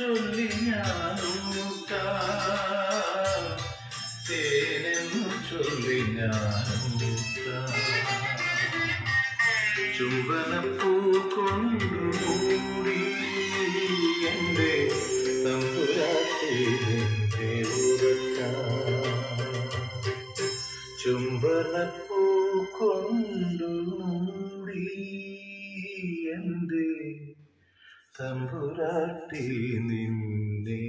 ചൊല്ലി ഞാനൂട്ടാം തേനെന്നു ചൊല്ലി ഞാനൂട്ടാം ചുംബനപ്പൂ കൊണ്ടു മൂടി എന്റെ തമ്പുരാട്ടി ചുംബനപ്പൂ കൊണ്ടു തമ്പുരാട്ടി നിന്നെ